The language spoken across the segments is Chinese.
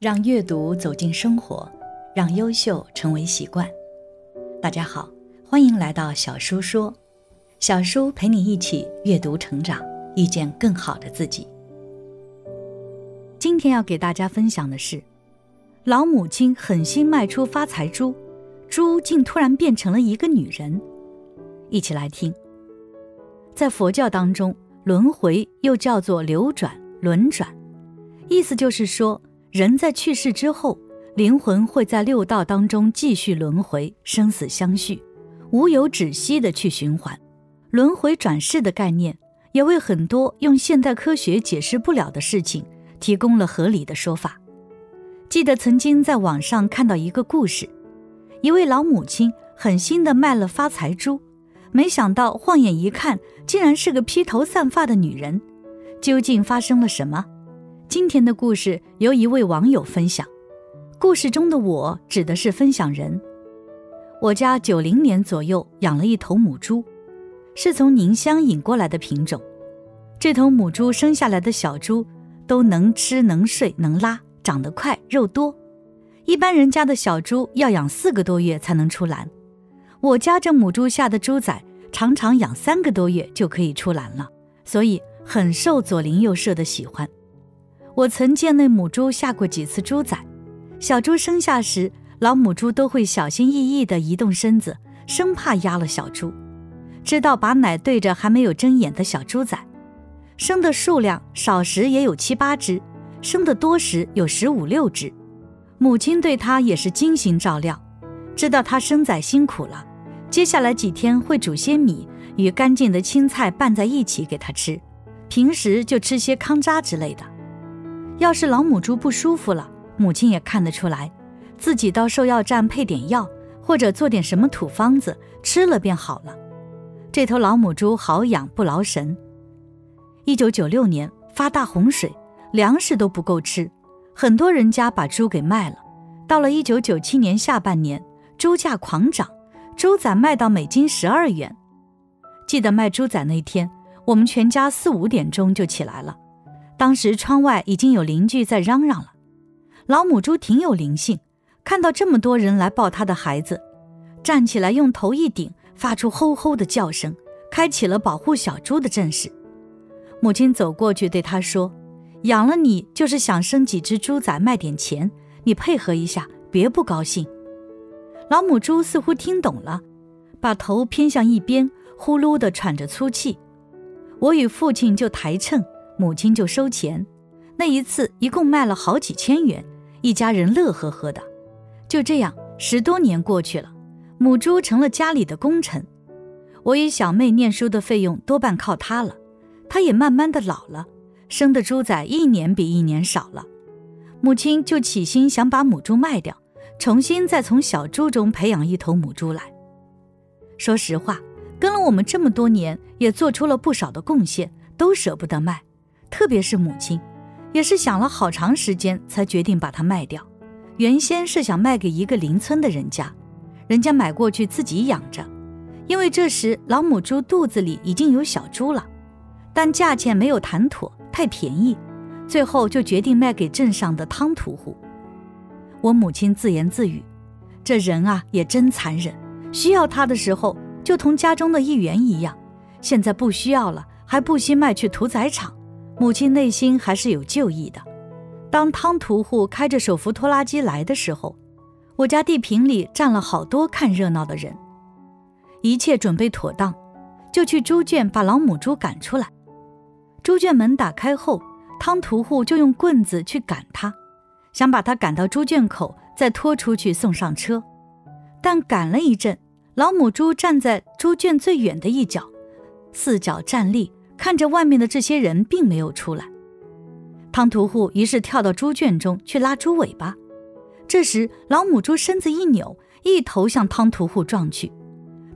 让阅读走进生活，让优秀成为习惯。大家好，欢迎来到小叔说，小叔陪你一起阅读成长，遇见更好的自己。今天要给大家分享的是，老母亲狠心卖出发财猪，猪竟突然变成了一个女人。一起来听。在佛教当中，轮回又叫做流转、轮转，意思就是说。人在去世之后，灵魂会在六道当中继续轮回，生死相续，无有止息的去循环。轮回转世的概念，也为很多用现代科学解释不了的事情提供了合理的说法。记得曾经在网上看到一个故事，一位老母亲狠心地卖了发财猪，没想到晃眼一看，竟然是个披头散发的女人。究竟发生了什么？今天的故事由一位网友分享。故事中的我指的是分享人。我家九零年左右养了一头母猪，是从宁乡引过来的品种。这头母猪生下来的小猪都能吃能睡能拉，长得快，肉多。一般人家的小猪要养四个多月才能出栏，我家这母猪下的猪仔常常养三个多月就可以出栏了，所以很受左邻右舍的喜欢。我曾见那母猪下过几次猪仔，小猪生下时，老母猪都会小心翼翼地移动身子，生怕压了小猪。知道把奶对着还没有睁眼的小猪仔，生的数量少时也有七八只，生的多时有十五六只。母亲对它也是精心照料，知道它生崽辛苦了，接下来几天会煮些米与干净的青菜拌在一起给它吃，平时就吃些糠渣之类的。要是老母猪不舒服了，母亲也看得出来，自己到兽药站配点药，或者做点什么土方子吃了便好了。这头老母猪好养不劳神。一九九六年发大洪水，粮食都不够吃，很多人家把猪给卖了。到了一九九七年下半年，猪价狂涨，猪仔卖到每斤十二元。记得卖猪仔那天，我们全家四五点钟就起来了。当时窗外已经有邻居在嚷嚷了，老母猪挺有灵性，看到这么多人来抱它的孩子，站起来用头一顶，发出吼吼的叫声，开启了保护小猪的阵势。母亲走过去对他说：“养了你就是想生几只猪仔卖点钱，你配合一下，别不高兴。”老母猪似乎听懂了，把头偏向一边，呼噜地喘着粗气。我与父亲就抬秤。母亲就收钱，那一次一共卖了好几千元，一家人乐呵呵的。就这样，十多年过去了，母猪成了家里的功臣。我与小妹念书的费用多半靠它了，它也慢慢的老了，生的猪仔一年比一年少了。母亲就起心想把母猪卖掉，重新再从小猪中培养一头母猪来。说实话，跟了我们这么多年，也做出了不少的贡献，都舍不得卖。特别是母亲，也是想了好长时间才决定把它卖掉。原先是想卖给一个邻村的人家，人家买过去自己养着。因为这时老母猪肚子里已经有小猪了，但价钱没有谈妥，太便宜，最后就决定卖给镇上的汤屠户。我母亲自言自语：“这人啊，也真残忍。需要他的时候就同家中的一员一样，现在不需要了，还不惜卖去屠宰场。”母亲内心还是有旧意的。当汤屠户开着手扶拖拉机来的时候，我家地坪里站了好多看热闹的人。一切准备妥当，就去猪圈把老母猪赶出来。猪圈门打开后，汤屠户就用棍子去赶它，想把它赶到猪圈口，再拖出去送上车。但赶了一阵，老母猪站在猪圈最远的一角，四脚站立。看着外面的这些人并没有出来，汤屠户于是跳到猪圈中去拉猪尾巴。这时，老母猪身子一扭，一头向汤屠户撞去。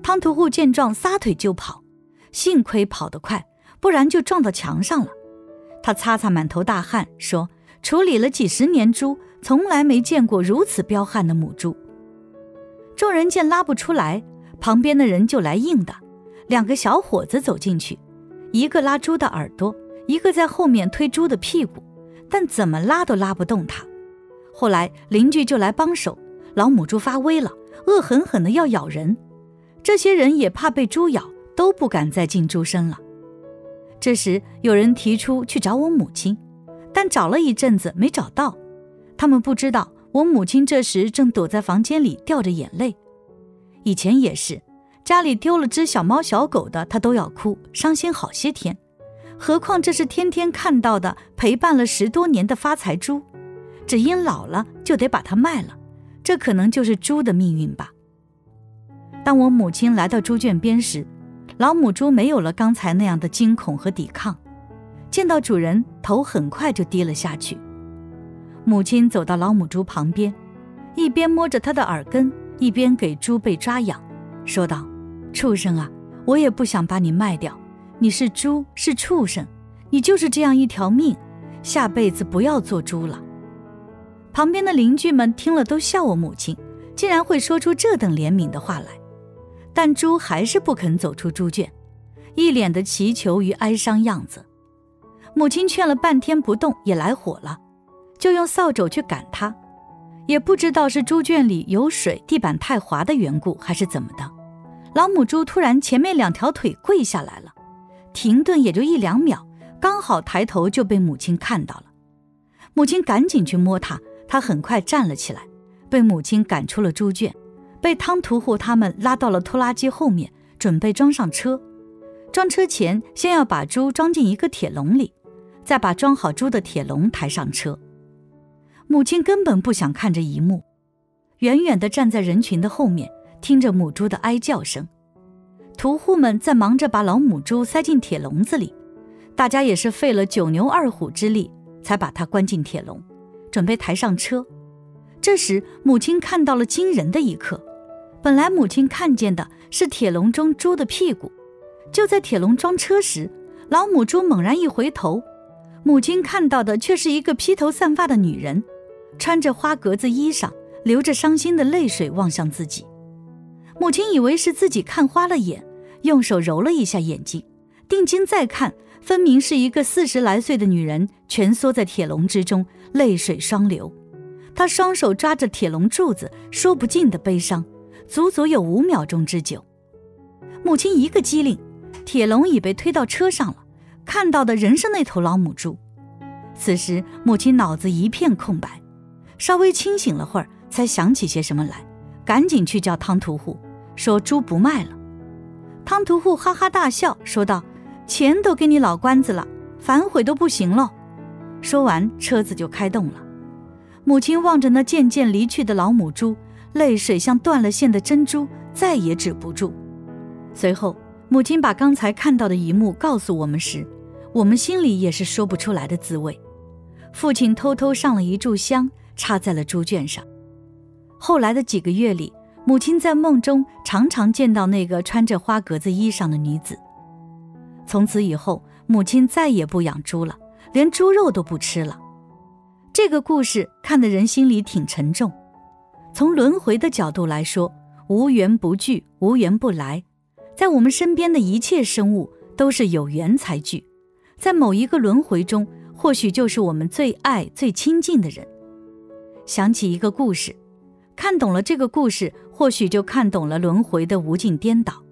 汤屠户见状，撒腿就跑，幸亏跑得快，不然就撞到墙上了。他擦擦满头大汗，说：“处理了几十年猪，从来没见过如此彪悍的母猪。”众人见拉不出来，旁边的人就来硬的，两个小伙子走进去。一个拉猪的耳朵，一个在后面推猪的屁股，但怎么拉都拉不动它。后来邻居就来帮手，老母猪发威了，恶狠狠的要咬人。这些人也怕被猪咬，都不敢再进猪身了。这时有人提出去找我母亲，但找了一阵子没找到。他们不知道我母亲这时正躲在房间里掉着眼泪。以前也是，家里丢了只小猫小狗的，她都要哭，伤心好些天。何况这是天天看到的，陪伴了十多年的发财猪，只因老了就得把它卖了，这可能就是猪的命运吧。当我母亲来到猪圈边时，老母猪没有了刚才那样的惊恐和抵抗，见到主人，头很快就低了下去。母亲走到老母猪旁边，一边摸着它的耳根，一边给猪背抓痒，说道：“畜生啊，我也不想把你卖掉。”你是猪，是畜生，你就是这样一条命，下辈子不要做猪了。旁边的邻居们听了都笑我母亲，竟然会说出这等怜悯的话来。但猪还是不肯走出猪圈，一脸的祈求与哀伤样子。母亲劝了半天不动，也来火了，就用扫帚去赶它。也不知道是猪圈里有水，地板太滑的缘故，还是怎么的，老母猪突然前面两条腿跪下来了。停顿也就一两秒，刚好抬头就被母亲看到了。母亲赶紧去摸它，它很快站了起来，被母亲赶出了猪圈，被汤屠户他们拉到了拖拉机后面，准备装上车。装车前，先要把猪装进一个铁笼里，再把装好猪的铁笼抬上车。母亲根本不想看这一幕，远远地站在人群的后面，听着母猪的哀叫声。屠户们在忙着把老母猪塞进铁笼子里，大家也是费了九牛二虎之力才把它关进铁笼，准备抬上车。这时，母亲看到了惊人的一刻。本来母亲看见的是铁笼中猪的屁股，就在铁笼装车时，老母猪猛然一回头，母亲看到的却是一个披头散发的女人，穿着花格子衣裳，流着伤心的泪水望向自己。母亲以为是自己看花了眼，用手揉了一下眼睛，定睛再看，分明是一个四十来岁的女人蜷缩在铁笼之中，泪水双流。她双手抓着铁笼柱子，说不尽的悲伤，足足有五秒钟之久。母亲一个机灵，铁笼已被推到车上了，看到的仍是那头老母猪。此时母亲脑子一片空白，稍微清醒了会儿，才想起些什么来。赶紧去叫汤屠户，说猪不卖了。汤屠户哈哈大笑，说道：“钱都给你老关子了，反悔都不行了。”说完，车子就开动了。母亲望着那渐渐离去的老母猪，泪水像断了线的珍珠，再也止不住。随后，母亲把刚才看到的一幕告诉我们时，我们心里也是说不出来的滋味。父亲偷偷上了一炷香，插在了猪圈上。后来的几个月里，母亲在梦中常常见到那个穿着花格子衣裳的女子。从此以后，母亲再也不养猪了，连猪肉都不吃了。这个故事看得人心里挺沉重。从轮回的角度来说，无缘不聚，无缘不来。在我们身边的一切生物都是有缘才聚，在某一个轮回中，或许就是我们最爱、最亲近的人。想起一个故事。看懂了这个故事，或许就看懂了轮回的无尽颠倒。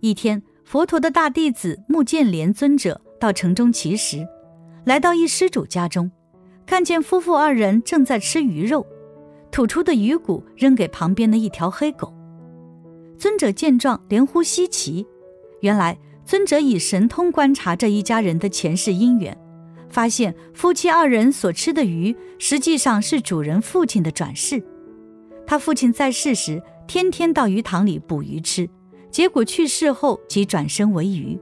一天，佛陀的大弟子目犍连尊者到城中乞食，来到一施主家中，看见夫妇二人正在吃鱼肉，吐出的鱼骨扔给旁边的一条黑狗。尊者见状，连呼稀奇。原来，尊者以神通观察这一家人的前世因缘，发现夫妻二人所吃的鱼，实际上是主人父亲的转世。他父亲在世时，天天到鱼塘里捕鱼吃，结果去世后即转身为鱼。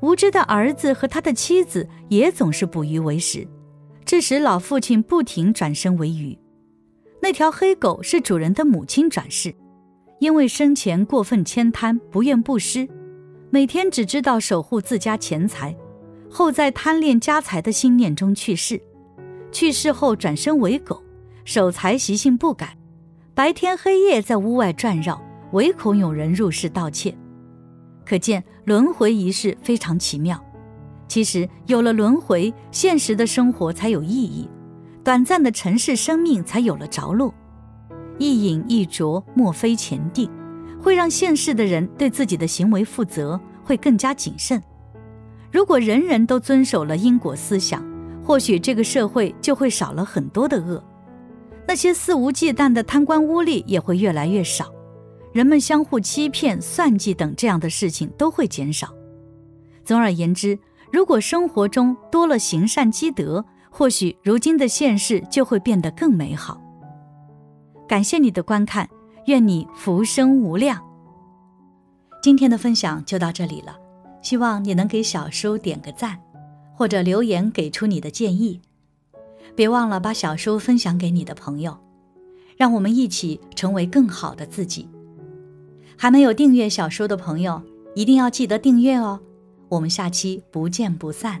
无知的儿子和他的妻子也总是捕鱼为食，致使老父亲不停转身为鱼。那条黑狗是主人的母亲转世，因为生前过分悭贪，不愿布施，每天只知道守护自家钱财，后在贪恋家财的心念中去世。去世后转身为狗，守财习性不改。白天黑夜在屋外转绕，唯恐有人入室盗窃。可见轮回一事非常奇妙。其实有了轮回，现实的生活才有意义，短暂的尘世生命才有了着落。一饮一啄，莫非前定，会让现世的人对自己的行为负责，会更加谨慎。如果人人都遵守了因果思想，或许这个社会就会少了很多的恶，那些肆无忌惮的贪官污吏也会越来越少，人们相互欺骗、算计等这样的事情都会减少。总而言之，如果生活中多了行善积德，或许如今的现世就会变得更美好。感谢你的观看，愿你福生无量。今天的分享就到这里了，希望你能给小叔点个赞，或者留言给出你的建议。别忘了把小书分享给你的朋友，让我们一起成为更好的自己。还没有订阅小叔的朋友，一定要记得订阅哦。我们下期不见不散。